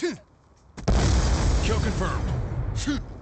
Kill confirmed.